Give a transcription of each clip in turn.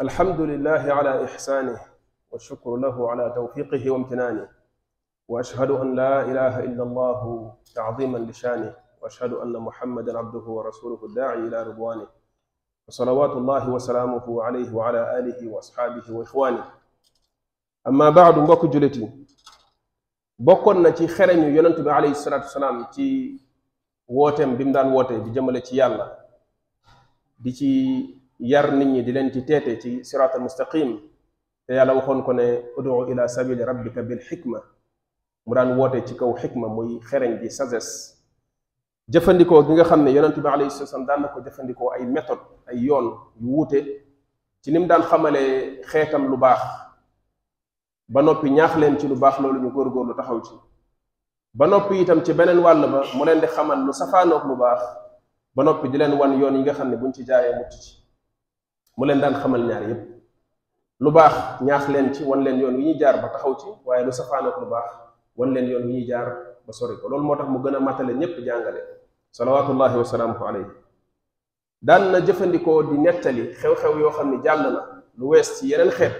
الحمد لله على إحسانه والشكر له على توفيقه وامتنانه وأشهد أن لا إله إلا الله تعظيما لشانه وأشهد أن محمدا عبده ورسوله الداعي إلى رضوانه وصلوات الله وسلامه عليه وعلى آله وأصحابه وإخوانه أما بعد mbokk جلتي bokkoon na ci xereñu yonent bi alayhi salaatu wasalaam ci wooteem bi mu daan woote di jëmale ci yàlla di ci yar nit ñi di leen ci teete ci siraatal mustaqim te yàlla waxoon ko ne udu ila sabili rabbika bil xikma mu daan woote ci kaw xikma muy xereñ bi sagesse jëfandikoo gi nga xam ne yonent bi alayhi salaam daan na ko jëfandikoo ay méthode ay yoon yu wuute ci ni mu daan xamalee xeetam lu baax ba noppi ñaax leen ci lu baax loolu ñu góorgóorlu taxaw ci ba noppi itam ci beneen wàll ba mu leen di xamal lu safaanoog lu baax ba noppi di leen wan yoon yi nga xam ne buñ ci jaayee mucc ci mu leen daan xamal ñaar yépp lu baax ñaax leen ci wan leen yoon wi ñuy jaar ba taxaw ci waaye lu safaanoog lu baax wan leen yoon wi ñuy jaar ba sori ko loolu moo tax mu gën a matale ñépp jàngale salawaatullahi wa salaamuhu alayhi daan na jëfandikoo di nettali xew-xew yoo xam ne jàll na lu wees ci yeneen xeet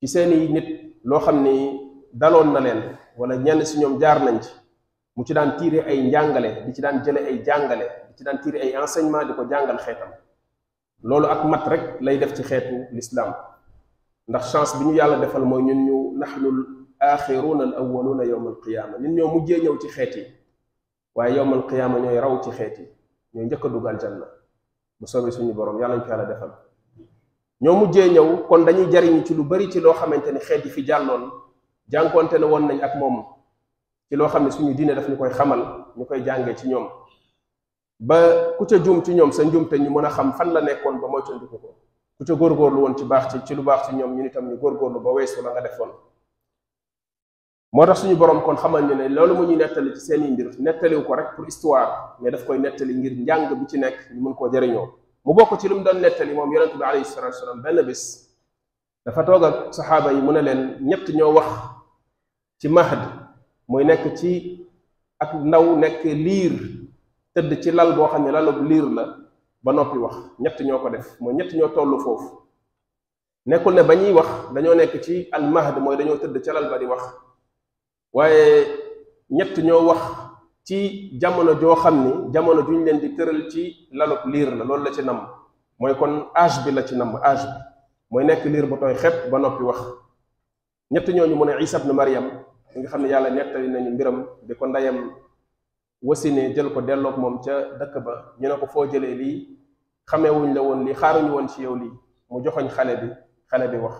ci seeni nit loo xam ni daloon na leen wala ñenn si ñoom jaar nañ ci mu ci daan tiire ay njàngale di ci daan jële ay jàngale di ci daan tiire ay enseignement di ko jàngal xeetam loolu ak mat rek lay def ci xeetu lislaam ndax chance bi ñu yàlla defal mooy ñun ñu naxnul axiruuna al awwaluuna yowma alqiyaama ñun ñoo mujjee ñëw ci xeet yi waaye yowmal qiyaama ñooy raw ci xeet yi ñooy njëkk a dugg aljanna bu soobee suñu borom yàlla ñu ko yàlla defal ñoo mujjee ñëw kon dañuy jariñu ci lu bari ci loo xamante ni xeet yi fi jàlloon jànkoonte ne woon nañ ak moom ci loo xam ne suñu diine daf ñu koy xamal ñu koy jàngee ci ñoom ba ku ca juum ci ñoom sa njuumte ñu mën a xam fan la nekkoon ba moytandiku ko ku ca góorgóorlu woon ci baax ci ci lu baax ci ñoom ñun itam ñu góorgóorlu ba weesu la nga defoon moo tax suñu borom kon xamal ñu ne loolu mu ñu nettali ci seen i mbir nettaliwu ko rek pour histoire mais daf koy nettali ngir njàng bi ci nekk ñu mën koo jëriñoo mu bokk ci lu mu doon nettali moom yonente bi alayhi salatu wasalam benn bis dafa toog ak saxaaba yi mu ne leen ñett ñoo wax ci mahd muy nekk ci ak ndaw nekk liir tëdd ci lal boo xam ne lalub liir la ba noppi wax ñett ñoo ko def mooy ñett ñoo toll foofu nekkul ne ba ñuy wax dañoo nekk ci al mahd mooy dañoo tëdd ca lal ba di wax waaye ñett ñoo wax ci jamono joo xam ni jamono juñ leen di tëral ci lalub liir la loolu la ci namm mooy kon âge bi la ci namm âge bi mooy nekk liir bu tooy xepp ba noppi wax ñett ñooñu mu ne Isa ibn Maryam mi nga xam ne yàlla nettali nañu mbiram bi ko ndeyam wasine jël ko delloog moom ca dëkk ba ñu ne ko foo jëlee lii xamewuñ la woon lii xaaruñu woon ci yow lii mu joxoñ xale bi xale bi wax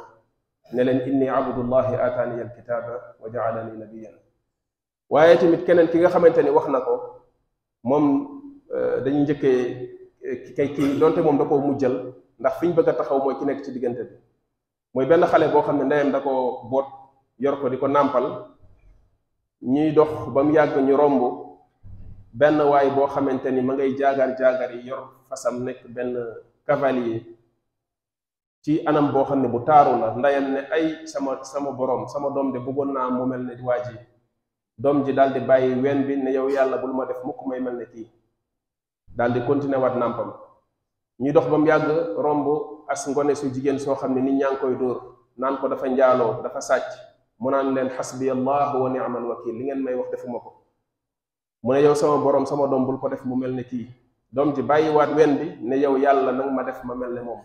ne leen inni abdullahi aataani alkitaaba wa jaalani nabiyan waaye tamit keneen ki nga xamante ni wax na ko moom euh, dañuy njëkkee euh, ki kay kii donte moom da koo mujjal ndax fi ñu bëgg a taxaw mooy ki nekk ci diggante bi mooy benn xale boo xam ne ndeyam da ko boot yor ko di ko nàmpal ñuy dox ba mu yàgg ñu romb benn waay boo xamante ni ma ngay jaagar jaagar yi yor fasam nekk benn cavalier ci anam boo xam ne bu taaru la ndayam ne ay sama sama borom sama doom de bëggoon naa mu mel ne waa ji doom ji daal di bàyyi ween bi ne yow yàlla bul ma def mukk may mel ne kii daal di continuer waat nàmpam ñuy dox ba mu yàgg romb as ngone su jigéen soo xam ne nit ñaa ngi koy dóor naan ko dafa njaaloo dafa sàcc mu naan leen xasbi allah wa ni'mal wakil li ngeen may wax defuma ko mu ne yow sama borom sama doom bul ko def mu mel ne kii doom ji bàyyiwaat ween bi ne yow yàlla nag ma def ma mel ne moom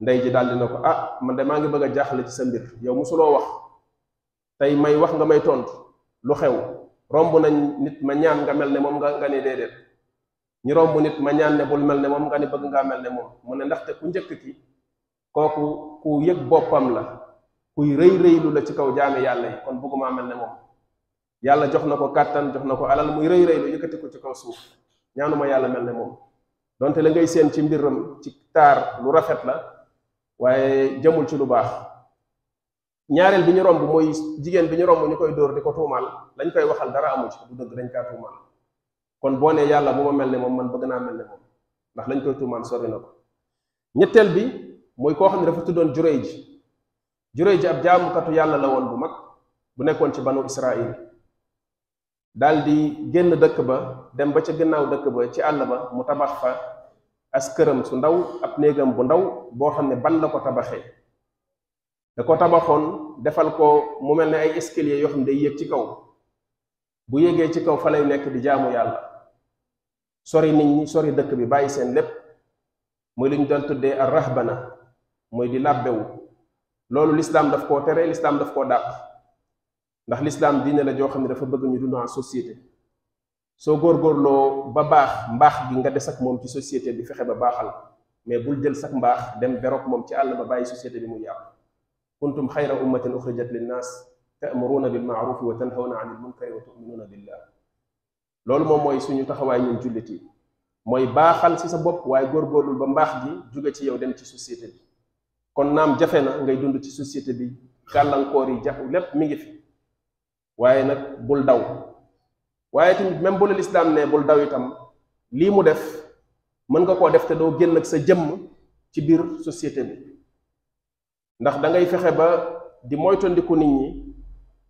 ndey ji daal dina ko ah man de maa ngi bëgg a jaaxle ci sa mbir yow musuloo wax tey may wax nga may tontu lu xew romb nañ nit ma ñaan nga mel ne moom nga nga ne déedéet ñu romb nit ma ñaan ne bul mel ne moom nga ne bëgg ngaa mel ne moom mu ne ndaxte ku njëkk ki kooku ku yëg boppam la kuy rëy rëylu la ci kaw jaame yàlla yi kon bëggumaa mel ne moom yàlla jox na ko kàttan jox na ko alal muy rëy rëy lu yëkkati ko ci kaw suuf ñaanuma yàlla mel ne moom donte la ngay séen ci mbiram ci taar lu rafet la waaye jëmul ci lu baax ñaareel bi ñu romb mooy jigéen bi ñu romb ñu koy dóor di ko tuumaal lañ koy waxal dara amu ci du dëgg dañ kaa tuumaal kon boo nee yàlla bu ma mel ne moom man bëgg naa mel ne moom ndax lañ koy tuumaal sori na ko ñetteel bi mooy koo xam ne dafa tuddoon Jurayj juréy ji ab jaamukatu yàlla la woon bu mag bu nekkoon ci banu israil daal di génn dëkk ba dem ba ca gannaaw dëkk ba ci àll ba mu tabax fa as këram su ndaw ab néegam bu ndaw boo xam ne ban la ko tabaxee da ko tabaxoon defal ko mu mel ne ay escalier yoo xam ne day yéeg ci kaw bu yéegee ci kaw fa lay nekk di jaamu yàlla sori nit ñi sori dëkk bi bàyyi seen lépp muy li ñu doon tuddee ar rahbana muy di làbbewu loolu lislaam daf koo tere lislaam daf koo dàq ndax lislaam diine la joo xam ne dafa bëgg ñu dund en société soo góorgóorloo ba baax mbaax gi nga des ak moom ci société bi fexe ba baaxal mais bul jël sax mbaax dem beroog moom ci àll ba bàyyi société bi mu yàqu kuntum xayra ummatin uxrijat linnaas ta'muruuna bil ma'ruufi wa tanhawna anil munkari wa tu'minuuna billah loolu moom mooy suñu taxawaay ñun jullit yi mooy baaxal ci sa bopp waaye góorgóorlu ba mbaax gi jóge ci yow dem ci société bi kon naam jafe na ngay dund ci société bi gàllankoor yi jafe lépp mi ngi fi waaye nag bul daw waaye tamit même bu la lislaam ne bul daw itam lii mu def mën nga koo def te doo génn ak sa jëmm ci biir société bi ndax da ngay fexe ba di moytandiku nit ñi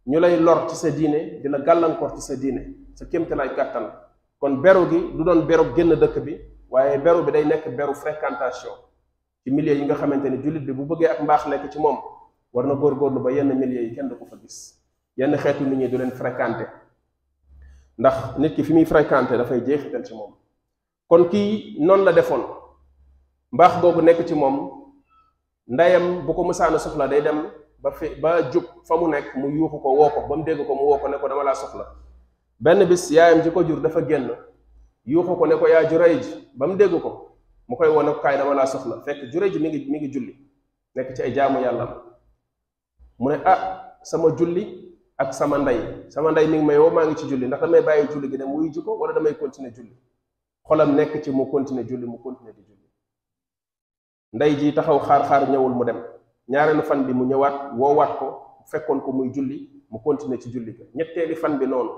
ñu lay lor ci sa diine di la gàllankoor ci sa diine sa kémte lay kàttan kon beru gi du doon beru génn dëkk bi waaye beru bi day nekk beru fréquentation ci milieu yi nga xamante ni jullit bi bu bëggee ak mbaax nekk ci moom war na góorgóorlu ba yenn milieu yi kenn du ko fa gis yenn xeetu nit ñi du leen fréquenté ndax nit ki fi muy fréquenté dafay jeexital ci moom kon kii noonu la defoon mbaax googu nekk ci moom ndeyam bu ko mësaana soxla day dem ba fi ba jub fa mu nekk mu yuuxu ko woo ko ba mu dégg ko mu woo ko ne ko dama laa soxla benn bis yaayam ji ko jur dafa génn yuuxu ko ne ko yaa Jurayj ba mu dégg ko mu koy woo ne ko kaay dama laa soxla fekk Jurayj mi ngi mi ngi julli nekk ci ay jaamu yàlla mu ne ah sama julli ak sama ndey sama ndey mi ngi may woo maa ngi ci julli ndax damay bàyyi julli gi dem wuyu ji ko wala damay continuer julli xolam nekk ci mu continuer julli mu continuer di julli ndey ji taxaw xaar-xaar ñëwul mu dem ñaareelu fan bi mu ñëwaat woowaat ko fekkoon ko muy julli mu continuer ci julli ga ñetteeli fan bi noonu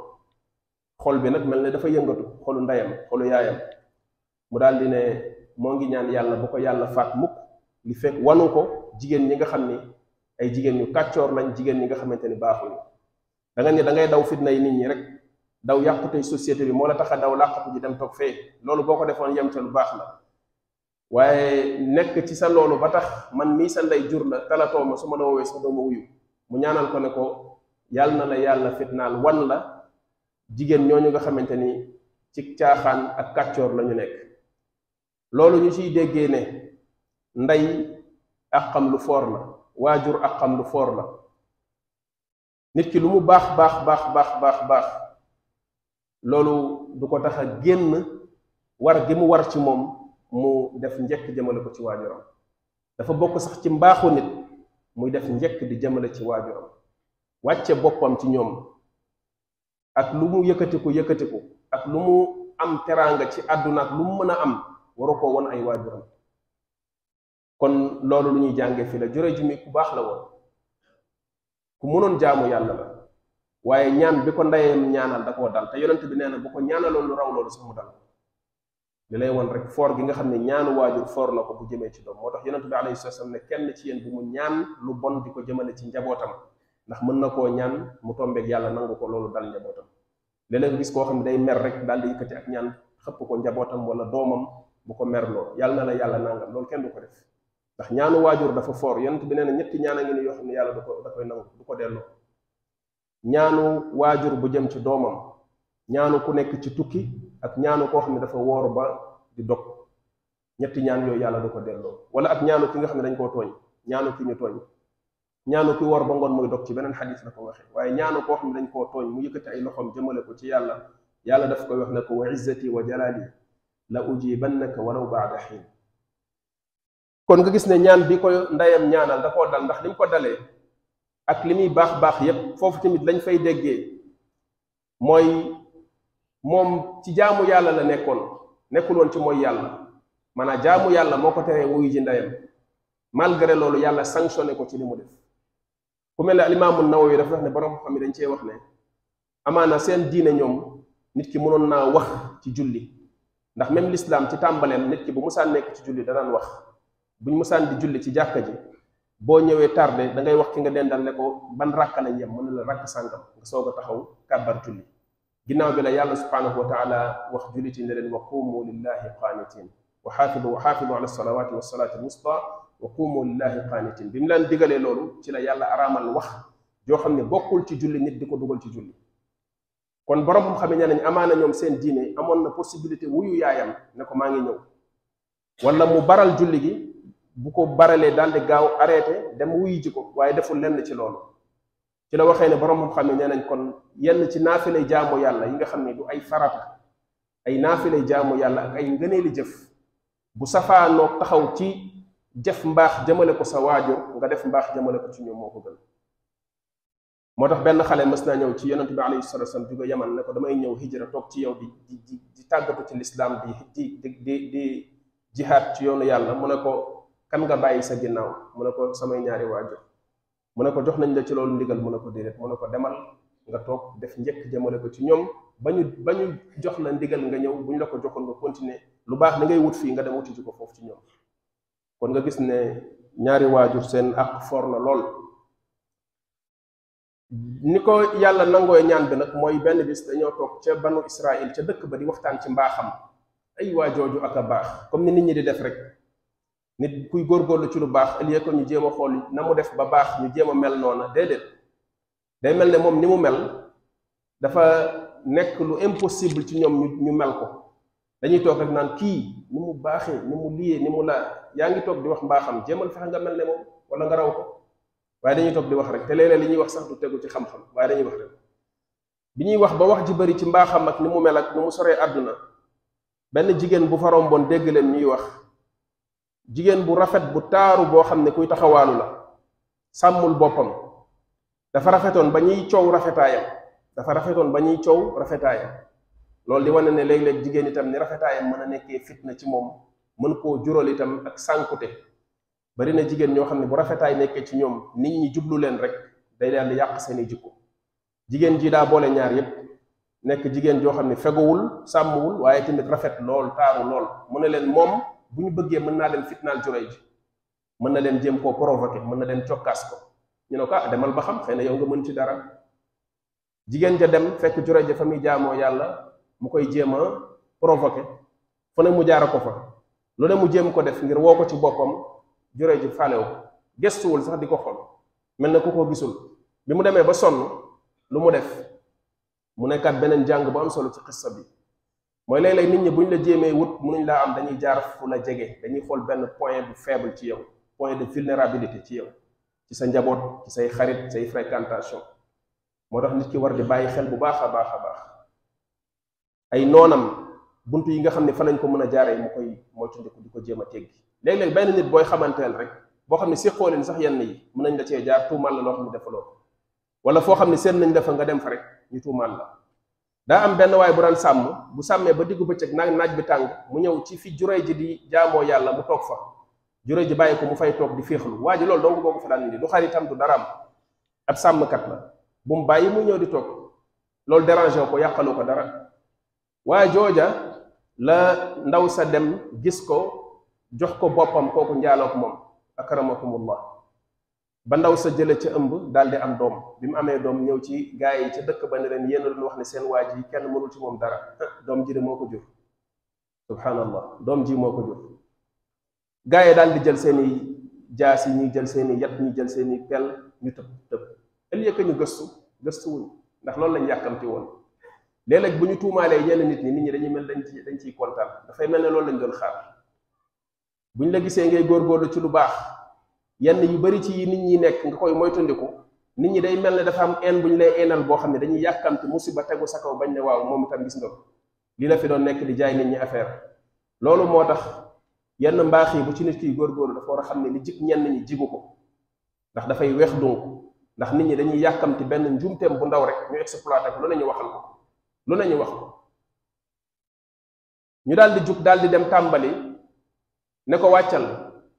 xol bi nag mel ne dafa yëngatu xolu ndeyam xolu yaayam mu daal di ne moo ngi ñaan yàlla bu ko yàlla faat mukk li fekk wanu ko jigéen ñi nga xam ni ay jigéen ñu kàccoor lañ jigéen ñi nga xamante ni baaxuñu da nga ne da ngay daw fitna yi nit ñi rek daw yàqute société bi moo la tax a daw làqatu ji dem toog fee loolu boo ko defoon yem ca lu baax la waaye nekk ci sa loolu ba tax man mii sa ndey jur la talatoo ma su ma la woowee sax doo ma wuyu mu ñaanal ko ne ko yàlla na la yàlla fitnaal wan la jigéen ñooñu nga xamante ni ci caaxaan ak kàccoor la ñu nekk loolu ñu ciy déggee ne ndey ak xam lu foor la waajur ak xam lu foor la nit ki lu mu baax baax baax baax baax baax loolu du ko tax a génn war gi mu war ci moom mu def njëkk jëmale ko ci waajuram dafa bokk sax ci mbaaxu nit muy def njëkk di jëmale ci waajuram wàcce boppam ci ñoom ak lu mu yëkkatiku yëkkatiku ak lu mu am teraanga ci àdduna ak lu mu mën a am waru ko won ay waajuram kon loolu lu ñuy jànge fi la Jurayj mi ku baax la woon ku mënoon jaamu yàlla la waaye ñaan bi ko ndeyam ñaanal da koo dal te yonent bi nee na bu ko ñaanaloon lu raw loolu sax mu dal li lay won rek foor gi nga xam ne ñaanu waajur foor na ko bu jëmee ci doom moo tax yonent bi alayhi salaam ne kenn ci yéen bu mu ñaan lu bon di ko jëmale ci njabootam ndax mën na koo ñaan mu tombeeg yàlla nangu ko loolu dal njabootam léeg-léeg gis koo xam ne day mer rek daal di yëkkati ak ñaan xëpp ko njabootam wala doomam bu ko mer loo yàlla na la yàlla nangam loolu kenn du ko def ndax ñaanu waajur dafa foor yonent bi nee na ñetti ñaan a ngi ni yoo xam ne yàlla du ko da koy nangu du ko delloo ñaanu waajur bu jëm ci doomam ñaanu ku nekk ci tukki ak ñaanu koo xam ne dafa woor ba di dog ñetti ñaan yooyu yàlla du ko delloo wala ak ñaanu ki nga xam ne dañ koo tooñ ñaanu ki ñu tooñ ñaanu kuy war ba ngoon mooy dog ci beneen xadis la ko waxee waaye ñaanu koo xam ne dañ koo tooñ mu yëkkati ay loxoom jëmale ko ci yàlla yàlla daf koy wax ne ko wa izzati wa jalaali la ujibannaka walaw baada xiin kon nga gis ne ñaan bi ko ndeyam ñaanal da koo dal ndax li mu ko dalee ak li muy baax baax yépp foofu tamit lañ fay déggee mooy moom ci jaamu yàlla la nekkoon nekkul woon ci mooy yàlla maanaam jaamu yàlla moo ko teree wuyu ji ndeyam malgré loolu yàlla sanctionné ko ci li mu def ku mel ne alimaamu Nawawi dafa wax ne borom xam yi dañ cee wax ne amaana seen diine ñoom nit ki mënoon naa wax ci julli ndax même l'islam ci tàmbaleem nit ki bu musaan nekk ci julli danaan wax buñ musaan di julli ci jàkka ji boo ñëwee tardé da ngay wax ki nga dendal ne ko ban rakk lañ yem mu ne la rakk sàngam nga soog a taxaw kàbbar julli ginnaaw bi la yàlla subhanahu wa taala wax jullit yi ne leen wa qumu lillahi qaanitin wa xaafidu wa xaafidu ala salawaati wa salaati alwusta wa qumu lillahi qaanitin bi mu leen digalee loolu ci la yàlla araamal wax joo xam ne bokkul ci julli nit di ko dugal ci julli kon borom xam ne nañ amaana ñoom seen diine amoon na possibilité wuyu yaayam ne ko maa ngi ñëw wala mu baral julli gi bu ko baralee daal di gaaw arrêté dem wuyu ji ko waaye deful lenn ci loolu ci la waxee ne borom moom xam ne nee nañ kon yenn ci naafilay jaamu yàlla yi nga xam ne du ay farata ay naafilay jaamu yàlla ak ay ngëneeli jëf bu safaanoo taxaw ci jëf mbaax jëmale ko sa waajur nga def mbaax jëmale ko ci ñoom moo ko gën moo tax benn xale mës naa ñëw ci yonent bi alayhi salatu wasalam jóge yaman ne ko damay ñëw hijra toog ci yow di di di tàggatu ci lislaam di di di di di jihaad ci yoonu yàlla mu ne ko kan nga bàyyi sa ginnaaw mu ne ko samay ñaari waajur mu ne ko jox nañ la ci loolu ndigal mu ne ko déedéet mu ne ko demal nga toog def njëkk jëmale ko ci ñoom ba ñu ba ñu jox la ndigal nga ñëw bu ñu la ko joxoon nga continuer lu baax li ngay wut fii nga dem wuti ji ko foofu ci ñoom kon nga gis ne ñaari waajur seen ak for na lool ni ko yàlla nangooy ñaan bi nag mooy benn bis dañoo toog ca banu Israël ca dëkk ba di waxtaan ci mbaaxam ay waa jooju ak a baax comme ni nit ñi di def rek nit kuy góorgóorlu ci lu baax ëllëgee ko ñu jéem a xool na mu def ba baax ñu jéem a mel noona déedéet day mel ne moom ni mu mel dafa nekk lu impossible ci ñoom ñu ñu mel ko dañuy toog rek naan kii ni mu baaxee ni mu liyee ni mu laa yaa ngi toog di wax mbaaxam jéemal fexe nga mel ne moom wala nga raw ko waaye dañuy toog di wax rek te léeg-léeg li ñuy wax sax du tegu ci xam-xam waaye dañuy wax rek bi ñuy wax ba wax ji bari ci mbaaxam ak ni mu mel ak ni mu soree àdduna benn jigéen bu fa romboon dégg leen ñuy wax jigéen bu rafet bu taaru boo xam ne kuy taxawaalu la sàmmul boppam dafa rafetoon ba ñuy coow rafetaayam dafa rafetoon ba ñuy coow rafetaayam loolu di wane ne léeg-léeg jigéen itam ni rafetaayam mën a nekkee fitna ci moom mën koo jural itam ak sànkute bari na jigéen ñoo xam ne bu rafetaay nekkee ci ñoom nit ñi jublu leen rek day daal di yàq seeni jikko jigéen ji daa boole ñaar yépp nekk jigéen joo xam ne feguwul sàmmwul waaye tamit rafet lool taaru lool mu ne leen moom bu ñu bëggee mën naa leen fitnaal juróoy ji mën na leen jéem koo provoqué mën na leen cokkaas ko ñu ne ko ah demal ba xam xëy na yow nga mën ci dara jigéen ja dem fekk jure ja fa muy jaamoo yàlla mu koy jéem a provoqué fu ne mu jaara ko fa lu ne mu jéem ko def ngir woo ko ci boppam jure ji faalew ko gestuwul sax di ko xool mel na ku ko gisul bi mu demee ba sonn lu mu def mu nekkaat beneen jàng bu am solo ci xissa bi mooy léeg-léeg nit ñi buñ la jéemee wut mënuñ laa am dañuy jaar fu la jege dañuy xool benn point bu faible ci yow point de vulnérabilité ci yow ci sa njaboot ci say xarit say fréquentation moo tax nit ki war di bàyyi xel bu baax a baax a baax ay noonam bunt yi nga xam ne fa lañ ko mën a jaaree mu koy moytandiku di ko jéem a teggi léeg-léeg benn nit booy xamanteel rek boo xam ne séqoo leen sax yenn yi mën nañ la cee jaar tuumaal la loo xam ne defaloo ko wala foo xam ne seen nañ la fa nga dem fa rek ñu tuumaal la daa am benn waay bu daan sàmm bu sàmmee ba diggu bëccëg naaj naaj bi tàng mu ñëw ci fi juree ji di jaamoo yàlla mu toog fa juree ji bàyyi ko mu fay toog di féexlu waa ji loolu dong boo ko fa daan indi du xaritam du daraam ab sàmmkat la bu mu bàyyi mu ñëw di toog loolu dérangé ko yàqalu ko dara waa jooja la ndaw sa dem gis ko jox ko boppam kooku njaalook moom akramakumullah ba ndaw sa jële ca ëmb daal di am doom bi mu amee doom ñëw ci gaa yi ca dëkk ba ne leen yéen a doon wax ne seen waa ji kenn mënul ci moom dara doom ji de moo ko jur subhanallah doom ji moo ko jur gaa yi daal di jël seen i jaas yi ñuy jël seen i yat ñuy jël seen i pel ñu tëb tëb ëllëg que ñu gëstu gëstuwuñ ndax loolu lañ yàkkamti woon léeg-léeg bu ñu tuumaalee yenn nit ñi nit ñi dañuy mel dañ ci dañ ciy kontaan dafay mel ne loolu lañ doon xaar buñ la gisee ngay góorgóorlu ci lu baax yenn yu bari ci yi nit ñi nekk nga koy moytandiku nit ñi day mel ne dafa am een bu ñu lay eenal boo xam ne dañuy yàkkamti musiba tegu sa kaw bañ ne waaw moom itam gis nga ko lii la fi doon nekk di jaay nit ñi affaire loolu moo tax yenn mbaax yi bu ci nit kiy góorgóorlu dafa war a xam ne li jig ñenn ñi jigu ko ndax dafay weex donc ndax nit ñi dañuy yàkkamti benn njuumteem bu ndaw rek ñu exploité ko lu ne ñu waxal ko lu ne ñu wax ko ñu daal di jug daal di dem tàmbali ne ko wàccal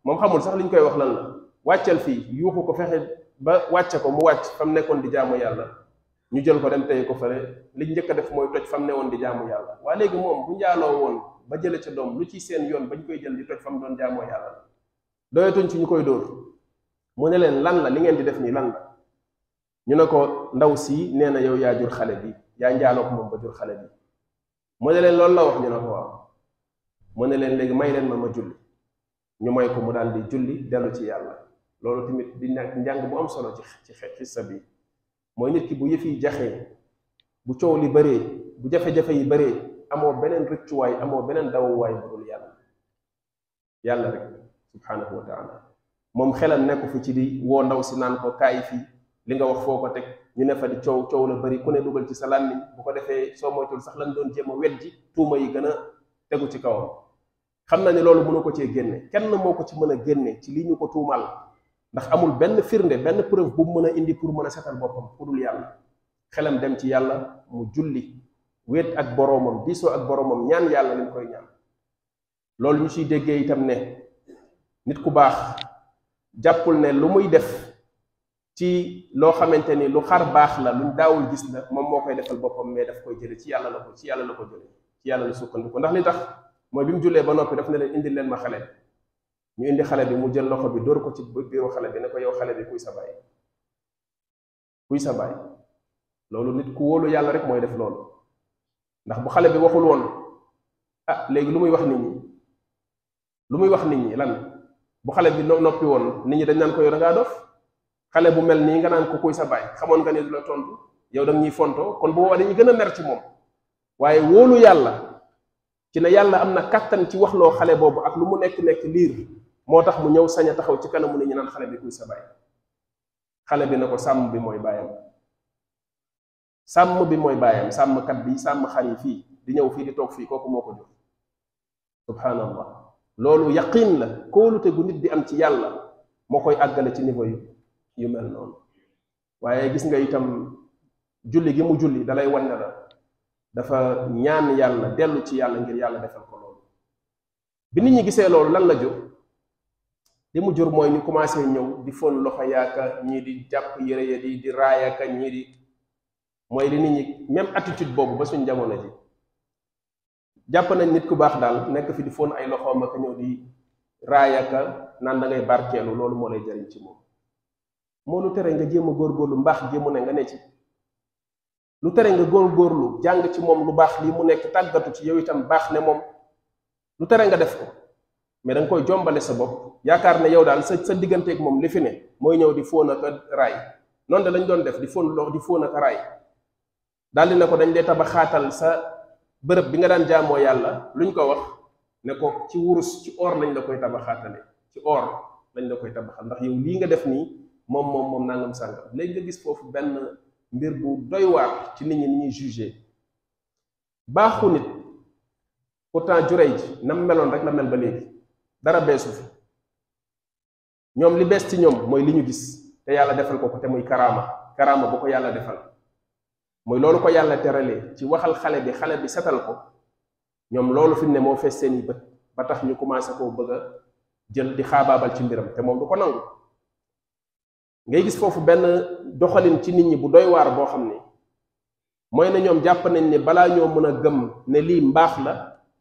moom xamul sax li ñu koy wax lan la wàccal fii yuuxu ko fexe ba wàcce ko mu wàcc fa mu nekkoon di jaamu yàlla ñu jël ko dem tey ko fële li njëkk a def mooy toj fa mu newoon di jaamu yàlla waa léegi moom bu njaaloo woon ba jële ca doom lu ci seen yoon ba ñu koy jël di toj fa mu doon jaamoo yàlla doyatuñ ci ñu koy dóor mu ne leen lan la li ngeen di def nii lan la ñu ne ko ndaw si nee na yow yaa jur xale bi yaa njaaloog moom ba jur xale bi mu ne leen loolu la wax ñu ne ko waaw mu ne leen léegi may leen ma ma julli ñu may ko mu daal di julli dellu ci yàlla loolu tamit di nekk njàng bu am solo ci ci xissa bi mooy nit ki bu yëf yi jaxee bu coow li bëree bu jafe-jafe yi bëree amoo beneen rëccuwaay amoo beneen dawuwaay bu dul yàlla yàlla rek subhanahu wa taala moom xelam nekku fi ci di woo ndaw si naan ko kaay fii li nga wax foo ko teg ñu ne fa di coow coow la bari ku ne dugal ci sa làmmiñ bu ko defee soo moytul sax lañ doon jéem a wet ji tuuma yi gën a tegu ci kawam xam na ne loolu mënu ko cee génne kenn moo ko ci mën a génne ci li ñu ko tuumal ndax amul benn firnde benn preuve bu mu mën a indi pour mën a setal boppam ku dul yàlla xelam dem ci yàlla mu julli wéet ak boroomam diisoo ak boroomam ñaan yàlla li mu koy ñaan loolu ñu ciy déggee itam ne nit ku baax jàppul ne lu muy def ci loo xamante ni lu xar baax la luñ daawul gis la moom moo koy defal boppam mais daf koy jële ci yàlla la ko ci yàlla la ko jële ci yàlla la sukkandiku ndax li tax mooy bi mu jullee ba noppi daf ne leen indi leen ma xale ñu indi xale bi mu jël loxo bi dóor ko ci biiru xale bi ne ko yow xale bi kuy sa bàyyi kuy sa baay loolu nit ku wóolu yàlla rek mooy def loolu ndax bu xale bi waxul woon ah léegi lu muy wax nit ñi lu muy wax nit ñi lan bu xale bi no- noppi woon nit ñi dañ naan ko yow da ngaa dof xale bu mel nii nga naan ko kuy sa baay xamoon nga ne du la tontu yow da nga ñuy fontoo kon bu boobaa dañuy gën a mer ci moom waaye wóolu yàlla ci ne yàlla am na kàttan ci wax loo xale boobu ak lu mu nekk nekk liir moo tax mu ñëw sañ a taxaw ci kanamu nit ñi naan xale bi kuy sa baay xale bi na ko sàmm bi mooy baayam sàmm bi mooy baayam sàmmkat bi sàmm xar yi fii di ñëw fii di toog fii kooku moo ko jur subhanallah loolu yaqin la kóolute gu nit di am ci yàlla moo koy àggale ci niveau yu yu mel noonu waaye gis nga itam julli gi mu julli dalay wan ne la dafa ñaan yàlla dellu ci yàlla ngir yàlla defal ko loolu bi nit ñi gisee loolu lan la jur li mu jur mooy ñu commencé ñëw di fon loxo yaaka ñii di jàpp yére ya di di raayaka ñii di mooy li nit ñi même attitude boobu ba suñ jamono ji jàpp nañ nit ku baax daal nekk fi di fon ay loxoom ak ñëw di raayaka naan da ngay barkeelu loolu moo lay jariñ ci moom moo nu tere nga jéem a góorgóorlu mbaax jéemu ne nga ne ci lu tere nga góorgóorlu jàng ci moom lu baax lii mu nekk tàggatu ci yow itam baax ne moom lu tere nga def ko mais da nga koy jombale sa bopp yaakaar ne yow daal sa sa digganteeg moom li fi ne mooy ñëw di fóon ak raay noonu de lañ doon def di fóon lox di fóon ak raay daal di ne ko dañ lay tabaxaatal sa bërëb bi nga daan jaamoo yàlla luñ ko wax ne ko ci wurus ci or lañ la koy tabaxaatale ci or lañ la koy tabaxal ndax yow lii nga def nii moom moom moom nangam sàngam léegi nga gis foofu benn mbir bu doy waar ci nit ñi ni ñuy jugé baaxu nit pourtant jurey ji nam meloon rek la mel ba léegi dara beesu fi ñoom li bees ci ñoom mooy li ñu gis te yàlla defal ko ko te muy karaama karaama bu ko yàlla defal mooy loolu ko yàlla teralee ci waxal xale bi xale bi setal ko ñoom loolu fi mu ne moo fees seen i bët ba tax ñu commencé koo bëgg a jël di xaabaabal ci mbiram te moom du ko nangu ngay gis foofu benn doxalin ci nit ñi bu doy waar boo xam ne mooy ne ñoom jàpp nañ ne balaa ñoo mën a gëm ne lii mbaax la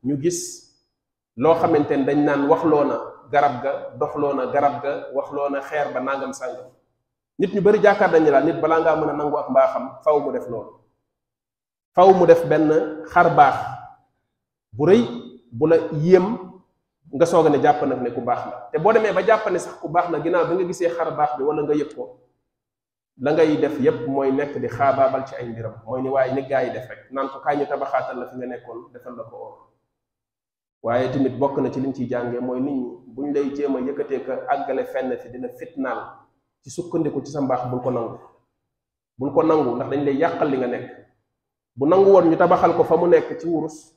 ñu gis loo xamante ne dañ naan waxloo na garab ga doxloo na garab ga waxloo na xeer ba nangam sàngam nit ñu bari jàkkaar dañu laa nit balaa ngaa mën a nangu ak mbaaxam faw mu def loolu faw mu def benn xar baax bu rëy bu la yéem nga soog a ne jàpp nag ne ku baax la te boo demee ba jàpp ne sax ku baax la ginnaaw bi nga gisee xar baax bi wala nga yëg ko la ngay def yépp mooy nekk di xaabaabal ci ay mbiram mooy ni waaye ni gaa yi def rek naan ko kaay ñu tabaxaatal la fi nga nekkoon defal la ko or waaye tamit bokk na ci liñ ciy jàngee mooy nit ñi buñ lay jéem a yëkkatee ko àggale fenn fi dina fitnaal ci sukkandiku ci sa mbaax bul ko nangu bul ko nangu ndax dañ lay yàqal li nga nekk bu nangu woon ñu tabaxal ko fa mu nekk ci wurus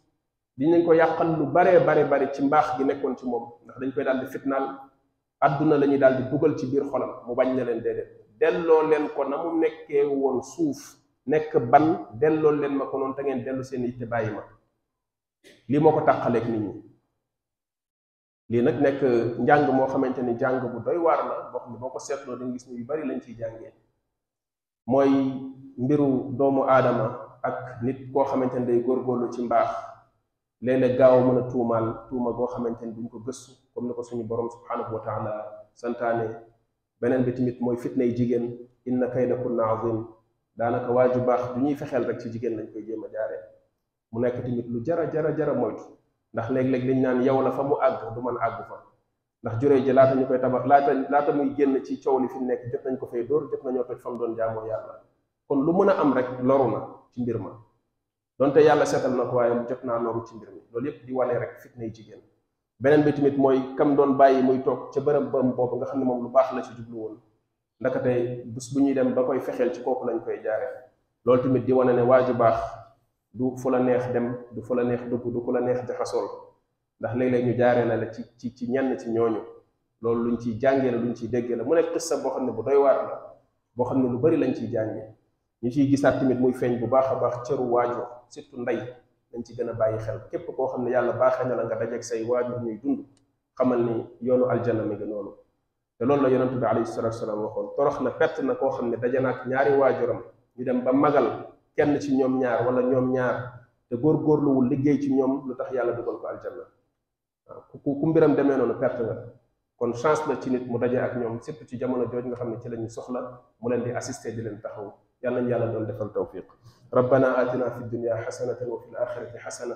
dinañ ko yàqal lu baree bare bari ci mbaax gi nekkoon ci moom ndax dañ koy daal di fitnaal àdduna la ñuy daal di dugal ci biir xolam mu bañ ne leen déedéet delloo leen ko na mu nekkee woon suuf nekk ban delloo leen ma ko noonu te ngeen dellu seen yitte bàyyi ma lii moo ko tàqaleeg nit ñi lii nag nekk njàng moo xamante ni jàng bu doy waar la boo xam ne boo ko seetloo dañu gis ne yu bari lañ ciy jàngee mooy mbiru doomu aadama ak nit koo xamante ni day góorgóorlu ci mbaax léeg-léeg gaaw a mën a tuumaal tuuma goo xamante ni duñ ko gëstu comme ni ko suñu borom subhanahu wa taala santaane beneen bi tamit mooy fitnay jigéen inna kaydakunna azim daanaka waa ju baax du ñuy fexeel rek ci jigéen lañ koy jéem a jaaree mu nekk tamit lu jara jara jara moytu ndax léeg-léeg dañ naan yow la fa mu àgg du mën àgg fa ndax juree ji laata ñu koy tabax laata laata muy génn ci coow li fi mu nekk jot nañ ko fay dóor jot nañoo toj fa mu doon jaamoo yàlla kon lu mën a am rek loru na ci mbir ma donte yàlla seetal na ko waaye jot naa loru ci mbir mi loolu yëpp di wane rek fitna yi jigéen beneen bi tamit mooy kam doon bàyyi muy toog ca bërëb bam boobu nga xam ne moom lu baax la ci jublu woon ndaka tey bés bu ñuy dem ba koy fexeel ci kooku lañ koy jaare loolu tamit di wane ne waaju baax du fu la neex dem du fu la neex dugg du ku la neex jaxasool ndax léeg-léeg ñu jaaree na la ci ci ci ñenn ci ñooñu loolu luñ ciy jàngee la luñ ciy déggee la mu nekk xissa boo xam ne bu doy waar la boo xam ne lu bari lañ ciy jàngee ñu ciy gisaat tamit muy feeñ bu baax a baax cëru waajur surtout ndey dañ ci gën a bàyyi xel képp koo xam ne yàlla baaxee na la nga dajeeg say waajur ñuy dund xamal ni yoonu aljana mi ngi noonu te loolu la yonent bi alayhi salaatu salaam waxoon torox na pett na koo xam ne daje na ak ñaari waajuram ñu dem ba magal kenn ci ñoom ñaar wala ñoom ñaar te góorgóorluwul liggéey ci ñoom lu tax yàlla dugal ko aljanna waaw ku ku mbiram demee noonu perte nga kon chance la ci nit mu daje ak ñoom surtout ci jamono jooju nga xam ne ci la ñu soxla mu leen di assister di leen taxaw yàlla nañu yàlla doon defal tawfiq rabbana atina fi dunya xasanatan wa fi l axirati xasana